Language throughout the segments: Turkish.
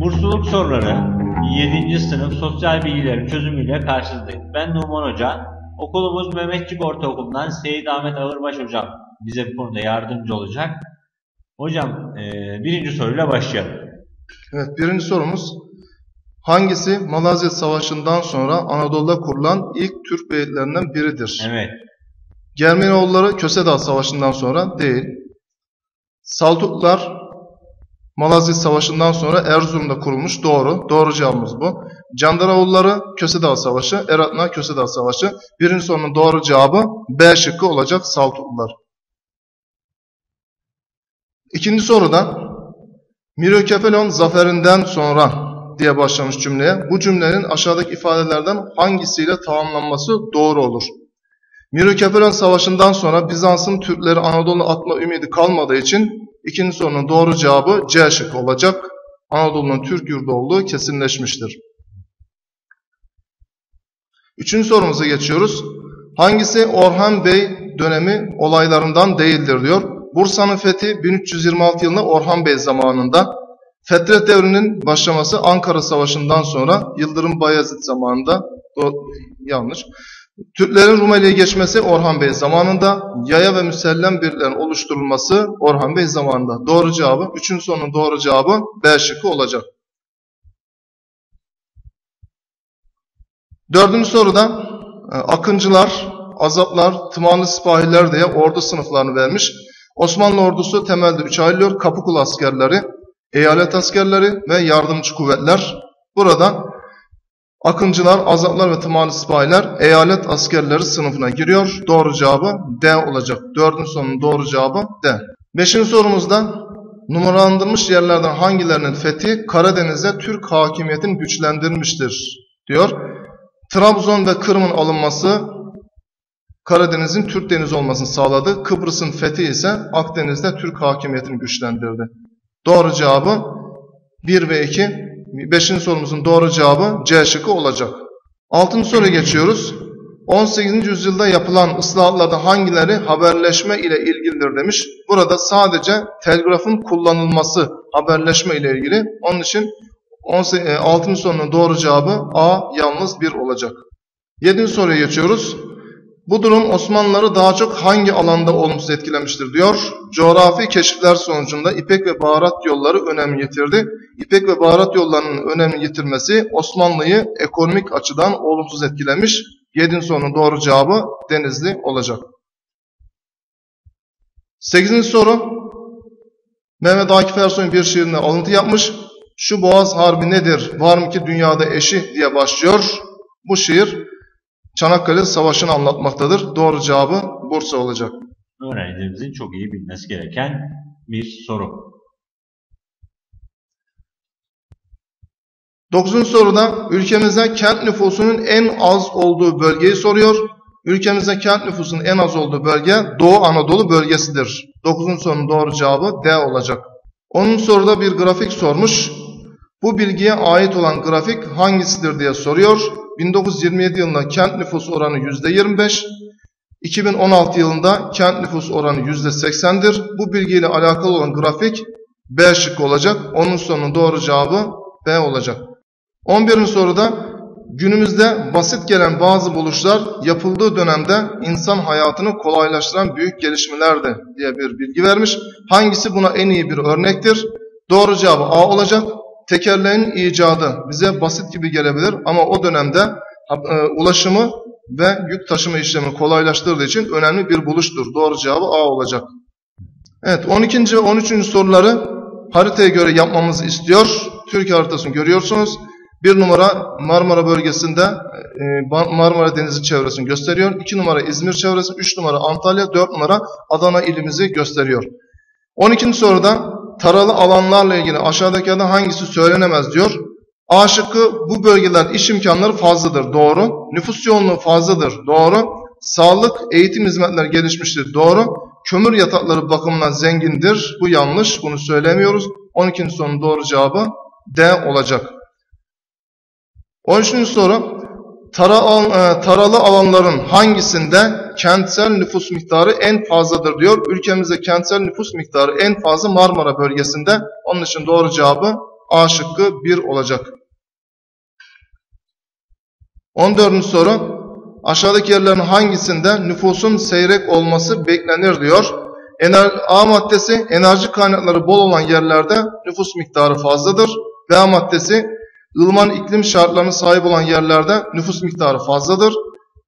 Bursluluk soruları 7. sınıf sosyal bilgilerin çözümüyle karşınızdayız. Ben Numan Hoca. Okulumuz Mehmetçik Ortaokulu'ndan Seyit Ahmet Ağırbaş Hocam bize bu konuda yardımcı olacak. Hocam e, birinci soruyla başlayalım. Evet, birinci sorumuz. Hangisi Malazgirt Savaşı'ndan sonra Anadolu'da kurulan ilk Türk beyitlerinden biridir? Evet. Germenoğulları Kösedağ Savaşı'ndan sonra değil. Saltuklar Malazgirt Savaşı'ndan sonra Erzurum'da kurulmuş. Doğru. Doğru cevabımız bu. Candaroğulları Kösedağ Savaşı, Eratna Kösedağ Savaşı. Birinci sorunun doğru cevabı B şıkkı olacak Saltuklular. İkinci soruda Mirokepelon zaferinden sonra diye başlamış cümleye. Bu cümlenin aşağıdaki ifadelerden hangisiyle tamamlanması doğru olur? Mirokepelon Savaşı'ndan sonra Bizans'ın Türkleri Anadolu'na atma ümidi kalmadığı için ikinci sorunun doğru cevabı C şıkkı olacak. Anadolu'nun Türk yurdu olduğu kesinleşmiştir. Üçüncü sorumuza geçiyoruz. Hangisi Orhan Bey dönemi olaylarından değildir diyor. Bursa'nın fethi 1326 yılında Orhan Bey zamanında. Fetret devrinin başlaması Ankara Savaşı'ndan sonra Yıldırım Bayezid zamanında. O, yanlış. Türklerin Rumeli'ye geçmesi Orhan Bey zamanında, yaya ve müsellem birlerin oluşturulması Orhan Bey zamanında. Doğru cevabı, üçüncü sorunun doğru cevabı B şıkkı olacak. Dördüncü soruda e, Akıncılar, Azaplar, Tımanlı Sipahiler diye ordu sınıflarını vermiş. Osmanlı ordusu temelde üç ayrılıyor. Kapıkulu askerleri, eyalet askerleri ve yardımcı kuvvetler. Burada Akıncılar, Azaplar ve Tımarlı Sipahiler eyalet askerleri sınıfına giriyor. Doğru cevabı D olacak. Dördüncü sorunun doğru cevabı D. Beşinci sorumuzda numaralandırılmış yerlerden hangilerinin fethi Karadeniz'de Türk hakimiyetini güçlendirmiştir diyor. Trabzon ve Kırım'ın alınması Karadeniz'in Türk denizi olmasını sağladı. Kıbrıs'ın fethi ise Akdeniz'de Türk hakimiyetini güçlendirdi. Doğru cevabı 1 ve 2 Beşinci sorumuzun doğru cevabı C şıkkı olacak. Altıncı soruya geçiyoruz. 18. yüzyılda yapılan ıslahatlarda hangileri haberleşme ile ilgilidir demiş. Burada sadece telgrafın kullanılması haberleşme ile ilgili. Onun için 6. E, sorunun doğru cevabı A yalnız 1 olacak. 7. soruya geçiyoruz. Bu durum Osmanlıları daha çok hangi alanda olumsuz etkilemiştir diyor. Coğrafi keşifler sonucunda İpek ve baharat yolları önem yitirdi. İpek ve baharat yollarının önem yitirmesi Osmanlı'yı ekonomik açıdan olumsuz etkilemiş. Yedin sonun doğru cevabı Denizli olacak. Sekizinci soru. Mehmet Akif Ersoy'un bir şiirine alıntı yapmış. Şu Boğaz Harbi nedir? Var mı ki dünyada eşi diye başlıyor. Bu şiir Çanakkale Savaşı'nı anlatmaktadır. Doğru cevabı Bursa olacak. Öğrencilerimizin çok iyi bilmesi gereken bir soru. Dokuzuncu soruda ülkemizde kent nüfusunun en az olduğu bölgeyi soruyor. Ülkemizde kent nüfusunun en az olduğu bölge Doğu Anadolu bölgesidir. Dokuzuncu sorunun doğru cevabı D olacak. Onun soruda bir grafik sormuş. Bu bilgiye ait olan grafik hangisidir diye soruyor. 1927 yılında kent nüfus oranı %25, 2016 yılında kent nüfus oranı %80'dir. Bu bilgiyle alakalı olan grafik B şıkkı olacak. Onun sonunun doğru cevabı B olacak. 11. soruda günümüzde basit gelen bazı buluşlar yapıldığı dönemde insan hayatını kolaylaştıran büyük gelişmelerdi diye bir bilgi vermiş. Hangisi buna en iyi bir örnektir? Doğru cevabı A olacak. Tekerleğin icadı bize basit gibi gelebilir ama o dönemde e, ulaşımı ve yük taşıma işlemini kolaylaştırdığı için önemli bir buluştur. Doğru cevabı A olacak. Evet 12. ve 13. soruları haritaya göre yapmamızı istiyor. Türkiye haritasını görüyorsunuz. Bir numara Marmara bölgesinde e, Marmara Denizi çevresini gösteriyor. İki numara İzmir çevresi, üç numara Antalya, dört numara Adana ilimizi gösteriyor. 12. soruda taralı alanlarla ilgili aşağıdakilerden hangisi söylenemez diyor. A şıkkı bu bölgeler iş imkanları fazladır. Doğru. Nüfus yoğunluğu fazladır. Doğru. Sağlık, eğitim hizmetleri gelişmiştir. Doğru. Kömür yatakları bakımından zengindir. Bu yanlış. Bunu söylemiyoruz. 12. sorunun doğru cevabı D olacak. 13. soru. Tara, e, taralı alanların hangisinde kentsel nüfus miktarı en fazladır diyor. Ülkemizde kentsel nüfus miktarı en fazla Marmara bölgesinde. Onun için doğru cevabı A şıkkı 1 olacak. 14. soru. Aşağıdaki yerlerin hangisinde nüfusun seyrek olması beklenir diyor. Ener A maddesi enerji kaynakları bol olan yerlerde nüfus miktarı fazladır. B maddesi ılıman iklim şartlarına sahip olan yerlerde nüfus miktarı fazladır.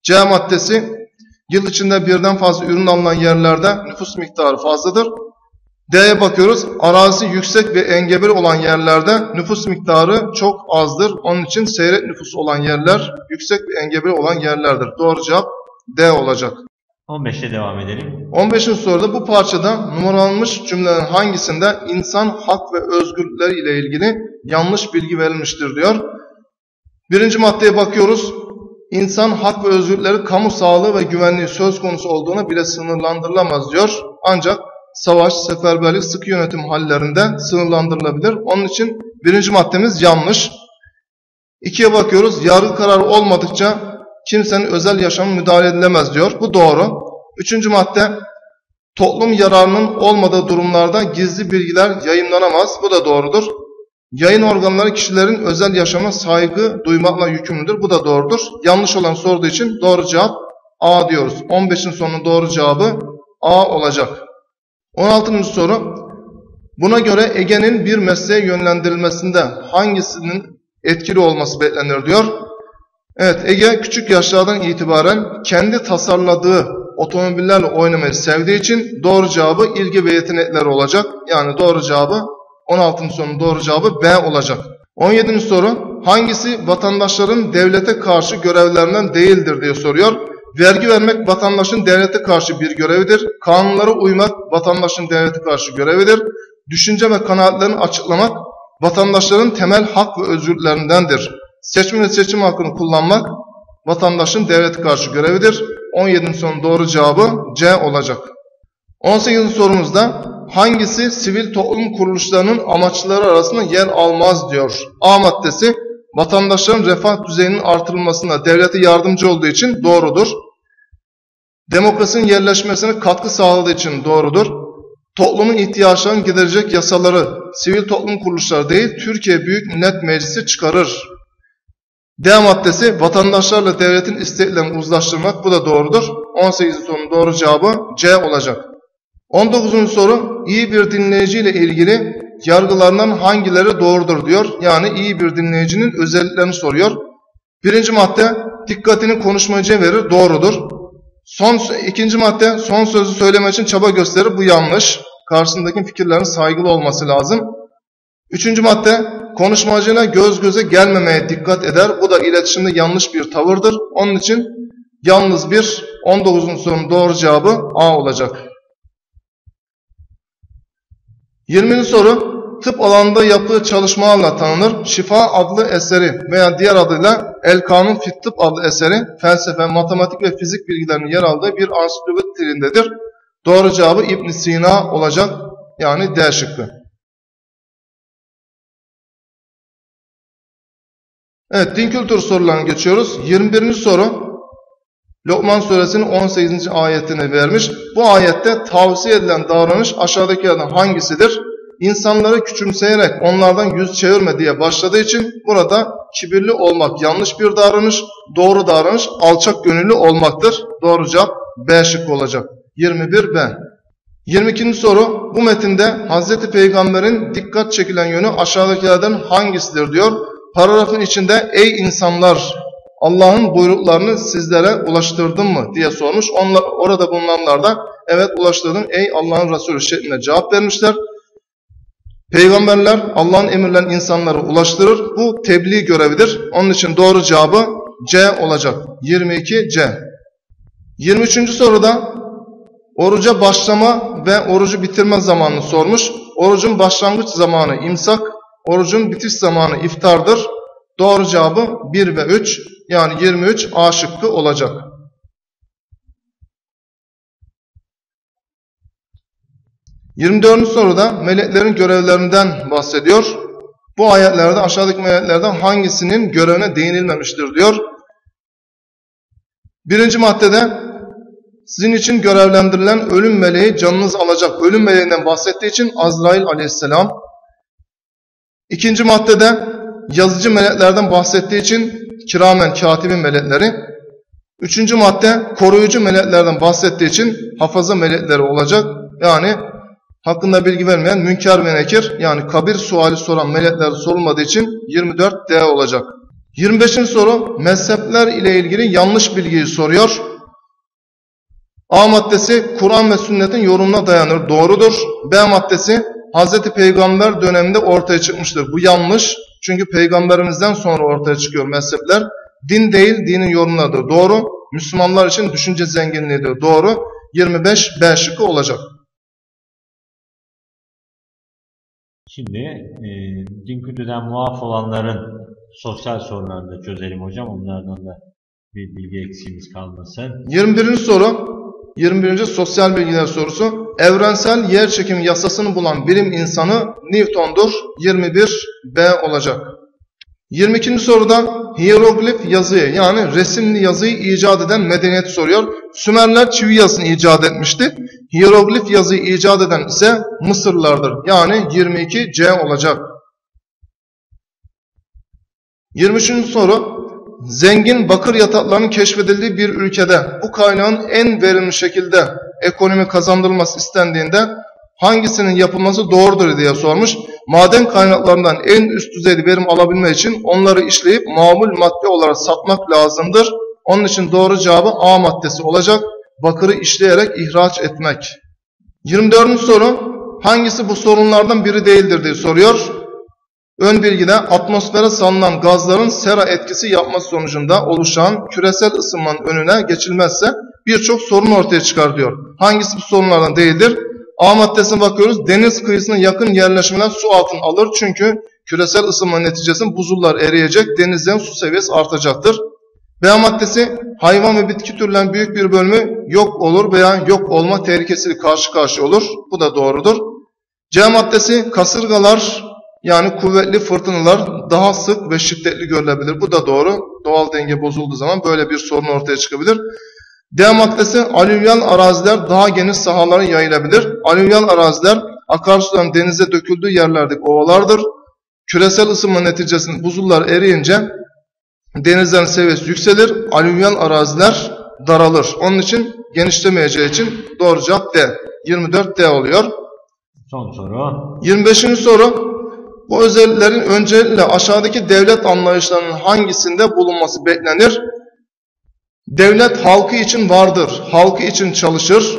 C maddesi yıl içinde birden fazla ürün alınan yerlerde nüfus miktarı fazladır. D'ye bakıyoruz. Arazisi yüksek ve engebeli olan yerlerde nüfus miktarı çok azdır. Onun için seyrek nüfus olan yerler yüksek ve engebeli olan yerlerdir. Doğru cevap D olacak. 15'te devam edelim. 15. soruda bu parçada numaralanmış cümlelerin hangisinde insan hak ve özgürlükler ile ilgili yanlış bilgi verilmiştir diyor. Birinci maddeye bakıyoruz. İnsan hak ve özgürlükleri kamu sağlığı ve güvenliği söz konusu olduğuna bile sınırlandırılamaz diyor. Ancak savaş, seferberlik, sıkı yönetim hallerinde sınırlandırılabilir. Onun için birinci maddemiz yanlış. İkiye bakıyoruz. Yargı kararı olmadıkça kimsenin özel yaşamı müdahale edilemez diyor. Bu doğru. Üçüncü madde toplum yararının olmadığı durumlarda gizli bilgiler yayınlanamaz. Bu da doğrudur. Yayın organları kişilerin özel yaşama saygı duymakla yükümlüdür. Bu da doğrudur. Yanlış olan sorduğu için doğru cevap A diyoruz. 15'in sonunun doğru cevabı A olacak. 16. soru. Buna göre Ege'nin bir mesleğe yönlendirilmesinde hangisinin etkili olması beklenir diyor. Evet Ege küçük yaşlardan itibaren kendi tasarladığı otomobillerle oynamayı sevdiği için doğru cevabı ilgi ve yetenekleri olacak. Yani doğru cevabı 16. sorunun doğru cevabı B olacak. 17. soru hangisi vatandaşların devlete karşı görevlerinden değildir diye soruyor. Vergi vermek vatandaşın devlete karşı bir görevidir. Kanunlara uymak vatandaşın devlete karşı görevidir. Düşünce ve kanaatlerini açıklamak vatandaşların temel hak ve özgürlüklerindendir. Ve seçim hakkını kullanmak vatandaşın devlete karşı görevidir. 17'nin sonu doğru cevabı C olacak. 18. sorumuzda hangisi sivil toplum kuruluşlarının amaçları arasında yer almaz diyor. A maddesi vatandaşların refah düzeyinin artırılmasına devlete yardımcı olduğu için doğrudur. Demokrasinin yerleşmesine katkı sağladığı için doğrudur. Toplumun ihtiyaçlarını giderecek yasaları sivil toplum kuruluşları değil Türkiye Büyük Millet Meclisi çıkarır. D maddesi vatandaşlarla devletin isteklerini uzlaştırmak bu da doğrudur. 18. sorunun doğru cevabı C olacak. 19. soru iyi bir dinleyici ile ilgili yargılarından hangileri doğrudur diyor. Yani iyi bir dinleyicinin özelliklerini soruyor. Birinci madde dikkatini konuşmacıya verir. Doğrudur. Son, ikinci madde son sözü söylemek için çaba gösterir. Bu yanlış. Karşısındaki fikirlerin saygılı olması lazım. Üçüncü madde konuşmacıyla göz göze gelmemeye dikkat eder. Bu da iletişimde yanlış bir tavırdır. Onun için yalnız bir 19. sorunun doğru cevabı A olacak. 20. soru tıp alanında yaptığı çalışmalarla tanınır. Şifa adlı eseri veya diğer adıyla El Kanun Fit Tıp adlı eseri felsefe, matematik ve fizik bilgilerinin yer aldığı bir ansiklopedi dilindedir. Doğru cevabı İbn Sina olacak. Yani D şıkkı. Evet din kültürü sorularına geçiyoruz. 21. soru Lokman suresinin 18. ayetini vermiş. Bu ayette tavsiye edilen davranış aşağıdakilerden hangisidir? İnsanları küçümseyerek onlardan yüz çevirme diye başladığı için burada kibirli olmak yanlış bir davranış, doğru davranış alçak gönüllü olmaktır. Doğru cevap B şıkkı olacak. 21B. 22. soru bu metinde Hz. Peygamber'in dikkat çekilen yönü aşağıdakilerden hangisidir diyor. Paragrafın içinde ey insanlar Allah'ın buyruklarını sizlere ulaştırdım mı diye sormuş. Onlar, orada bulunanlar da evet ulaştırdım ey Allah'ın Resulü şeklinde cevap vermişler. Peygamberler Allah'ın emirlerini insanlara ulaştırır. Bu tebliğ görevidir. Onun için doğru cevabı C olacak. 22 C. 23. soruda oruca başlama ve orucu bitirme zamanını sormuş. Orucun başlangıç zamanı imsak, orucun bitiş zamanı iftardır. Doğru cevabı 1 ve 3 yani 23 A şıkkı olacak. Yirmi dördüncü soruda meleklerin görevlerinden bahsediyor. Bu ayetlerde aşağıdaki meleklerden hangisinin görevine değinilmemiştir diyor. Birinci maddede sizin için görevlendirilen ölüm meleği canınız alacak. Ölüm meleğinden bahsettiği için Azrail aleyhisselam. İkinci maddede yazıcı meleklerden bahsettiği için kiramen katibin melekleri. Üçüncü madde koruyucu meleklerden bahsettiği için hafaza melekleri olacak. Yani hakkında bilgi vermeyen münker ve nekir yani kabir suali soran melekler sorulmadığı için 24D olacak. 25. soru mezhepler ile ilgili yanlış bilgiyi soruyor. A maddesi Kur'an ve sünnetin yorumuna dayanır. Doğrudur. B maddesi Hz. Peygamber döneminde ortaya çıkmıştır. Bu yanlış. Çünkü peygamberimizden sonra ortaya çıkıyor mezhepler. Din değil, dinin yorumlarıdır. Doğru. Müslümanlar için düşünce zenginliğidir. Doğru. 25 B şıkkı olacak. Şimdi e, din kültürden muaf olanların sosyal sorunlarını da çözelim hocam. Onlardan da bir bilgi eksiğimiz kalmasın. 21. soru 21. sosyal bilgiler sorusu. Evrensel yer çekimi yasasını bulan bilim insanı Newton'dur. 21 B olacak. 22. soruda hieroglif yazıyı yani resimli yazıyı icat eden medeniyet soruyor. Sümerler çivi yazısını icat etmişti. Hieroglif yazıyı icat eden ise Mısırlılardır. Yani 22 C olacak. 23. soru zengin bakır yataklarının keşfedildiği bir ülkede bu kaynağın en verimli şekilde ekonomi kazandırılması istendiğinde hangisinin yapılması doğrudur diye sormuş. Maden kaynaklarından en üst düzeyde verim alabilmek için onları işleyip mamul madde olarak satmak lazımdır. Onun için doğru cevabı A maddesi olacak. Bakırı işleyerek ihraç etmek. 24. soru hangisi bu sorunlardan biri değildir diye soruyor. Ön bilgide atmosfere salınan gazların sera etkisi yapması sonucunda oluşan küresel ısınmanın önüne geçilmezse birçok sorun ortaya çıkar diyor. Hangisi bu sorunlardan değildir? A maddesine bakıyoruz. Deniz kıyısına yakın yerleşmeler su altın alır. Çünkü küresel ısınma neticesinde buzullar eriyecek, denizlerin su seviyesi artacaktır. B maddesi hayvan ve bitki türlerinin büyük bir bölümü yok olur veya yok olma tehlikesiyle karşı karşıya olur. Bu da doğrudur. C maddesi kasırgalar yani kuvvetli fırtınalar daha sık ve şiddetli görülebilir. Bu da doğru. Doğal denge bozulduğu zaman böyle bir sorun ortaya çıkabilir. D maddesi alüvyal araziler daha geniş sahalara yayılabilir. Alüvyal araziler akarsuların denize döküldüğü yerlerdeki ovalardır. Küresel ısınma neticesinde buzullar eriyince denizlerin seviyesi yükselir. Alüvyal araziler daralır. Onun için genişlemeyeceği için doğru cevap D. 24 D oluyor. Son soru. 25. soru bu özelliklerin öncelikle aşağıdaki devlet anlayışlarının hangisinde bulunması beklenir? Devlet halkı için vardır, halkı için çalışır.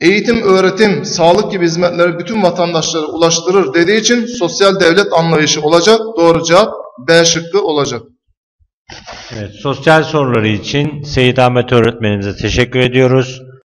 Eğitim, öğretim, sağlık gibi hizmetleri bütün vatandaşlara ulaştırır dediği için sosyal devlet anlayışı olacak. Doğru cevap B şıkkı olacak. Evet, sosyal soruları için Seyit Ahmet öğretmenimize teşekkür ediyoruz.